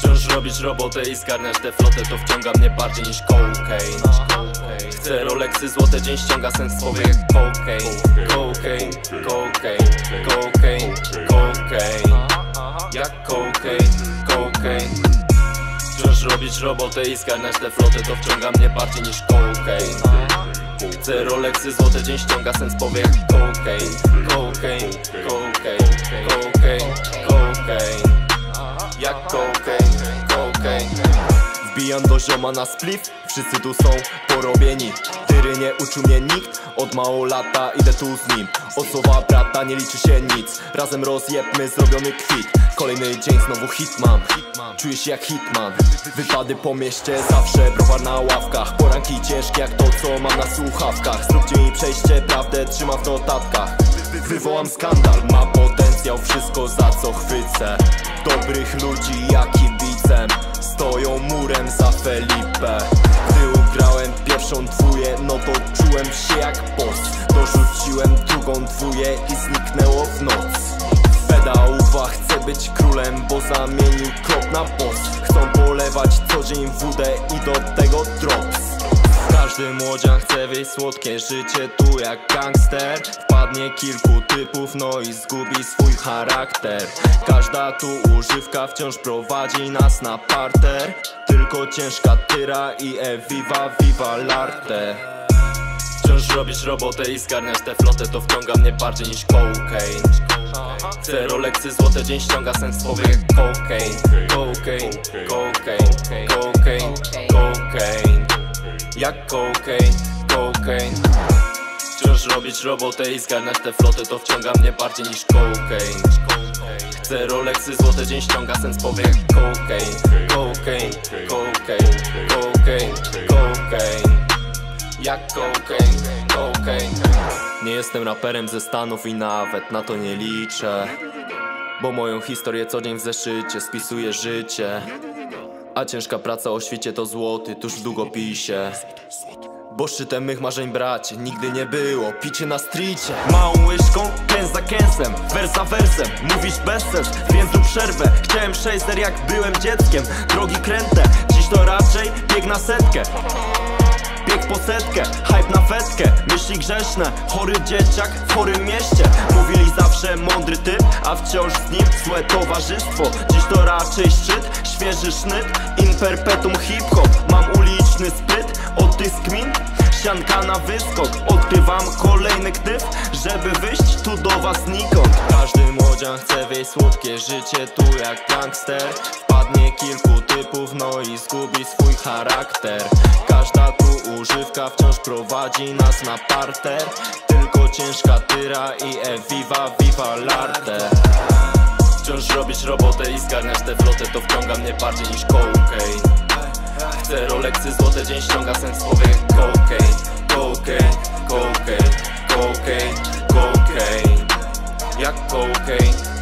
Wciąż robisz robotę i zgarniasz tę flotę To wciąga mnie bardziej niż cocaine Chcę Rolexy, złote dzień ściąga sens słowy jak cocaine Cocaine, cocaine, cocaine, cocaine Jak cocaine, cocaine Wciąż robić robotę i zgarniać tę flotę To wciąga mnie bardziej niż cocaine Chcę Rolexy, złote dzień ściąga sens powie jak Cocaine, Wbijam do zioma na spliff, wszyscy tu są porobieni. Tyry nie uczył mnie nikt, od mało lata idę tu z nim. Od słowa brata nie liczy się nic, razem rozjebmy zrobiony kwit. Kolejny dzień znowu hitman, czuję się jak hitman. Wypady po mieście, zawsze browar na ławkach. Poranki ciężkie jak to co mam na słuchawkach. Zróbcie mi przejście, prawdę trzymam w notatkach. Wywołam skandal, ma potencjał, wszystko za co chwycę. Dobrych ludzi jak Felipe. Gdy ugrałem pierwszą dwóję No to czułem się jak boss. Dorzuciłem drugą dwóję i zniknęło w noc. Pedałuwa chce być królem, bo zamienił krop na boss. Chcą polewać co dzień wódę i do tego drops. Każdy młodzian chce wieść słodkie życie tu jak gangster. Wpadnie kilku typów, no i zgubi swój charakter. Każda tu używka wciąż prowadzi nas na parter Tylko ciężka tyra i e viva l'arte. Wciąż robisz robotę i zgarniasz tę flotę To wciąga mnie bardziej niż cocaine Chcę Rolexy, złote dzień ściąga sens słowy jak cocaine Cocaine, cocaine, cocaine, cocaine Jak cocaine, cocaine Wciąż robić robotę i zgarniać tę flotę To wciąga mnie bardziej niż cocaine Chcę Rolexy, złote dzień ściąga sens powie jak cocaine Cocaine, cocaine, cocaine, cocaine Jak cocaine, cocaine Nie jestem raperem ze Stanów i nawet na to nie liczę. Bo moją historię co dzień w zeszycie spisuję życie. A ciężka praca o świecie to złoty tuż w długopisie bo szczytem mych marzeń bracie nigdy nie było. Picie na stricie Małą łyżką, kęs za kęsem Wers za wersem, mówisz bezsens Więc tu przerwę, chciałem chaser jak byłem dzieckiem. Drogi kręte, dziś to raczej bieg na setkę. Bieg po setkę, hype na fetkę. Myśli grzeszne, chory dzieciak w chorym mieście. Mówili zawsze mądry typ, a wciąż z nim złe towarzystwo. Dziś to raczej szczyt, świeży sznyt In perpetuum hip-hop. Mam uliczny spryt od tych skmin Sianka na wyskok, odkrywam kolejny ktyw Żeby wyjść tu do was nikąd. Każdy młodzian chce wieść słodkie życie tu jak gangster. Wpadnie kilku typów, no i zgubi swój charakter. Każda tu używka wciąż prowadzi nas na parter. Tylko ciężka tyra i e viva l'arte. Wciąż robić robotę i zgarniać tę flotę To wciąga mnie bardziej niż cocaine Chcę Rolexy, złote dzień ściąga sens jak cocaine Cocaine, cocaine, cocaine, cocaine Jak cocaine